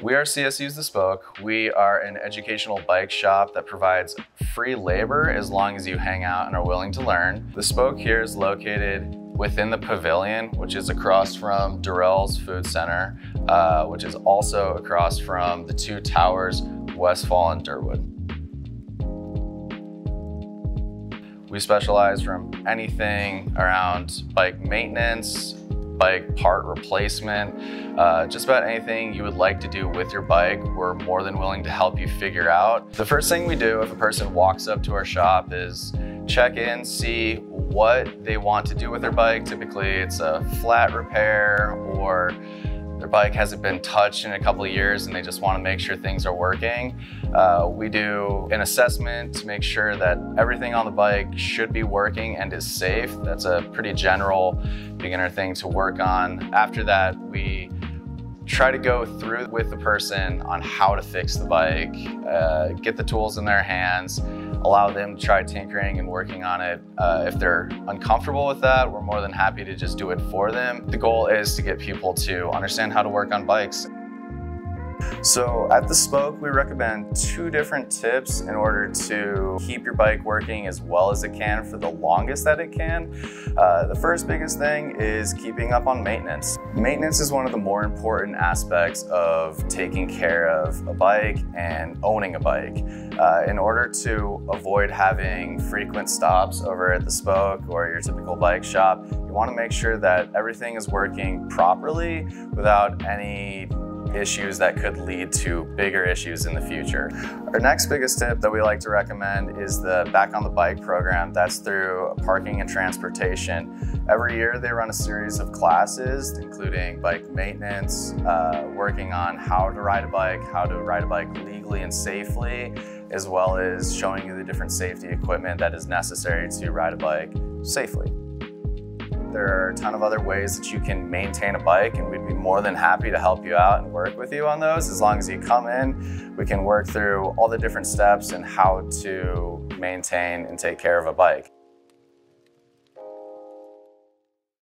We are CSU's The Spoke. We are an educational bike shop that provides free labor as long as you hang out and are willing to learn. The Spoke here is located within the pavilion, which is across from Durrell's Food Center, uh, which is also across from the two towers, Westfall and Durward. We specialize from anything around bike maintenance, bike part replacement, uh, just about anything you would like to do with your bike, we're more than willing to help you figure out. The first thing we do if a person walks up to our shop is check in, see what they want to do with their bike. Typically it's a flat repair or their bike hasn't been touched in a couple of years and they just want to make sure things are working. Uh, we do an assessment to make sure that everything on the bike should be working and is safe. That's a pretty general beginner thing to work on. After that, we try to go through with the person on how to fix the bike, uh, get the tools in their hands, allow them to try tinkering and working on it. Uh, if they're uncomfortable with that, we're more than happy to just do it for them. The goal is to get people to understand how to work on bikes so at The Spoke, we recommend two different tips in order to keep your bike working as well as it can for the longest that it can. Uh, the first biggest thing is keeping up on maintenance. Maintenance is one of the more important aspects of taking care of a bike and owning a bike. Uh, in order to avoid having frequent stops over at The Spoke or your typical bike shop, you want to make sure that everything is working properly without any issues that could lead to bigger issues in the future. Our next biggest tip that we like to recommend is the Back on the Bike program. That's through parking and transportation. Every year they run a series of classes, including bike maintenance, uh, working on how to ride a bike, how to ride a bike legally and safely, as well as showing you the different safety equipment that is necessary to ride a bike safely. There are a ton of other ways that you can maintain a bike and we'd be more than happy to help you out and work with you on those. As long as you come in, we can work through all the different steps and how to maintain and take care of a bike.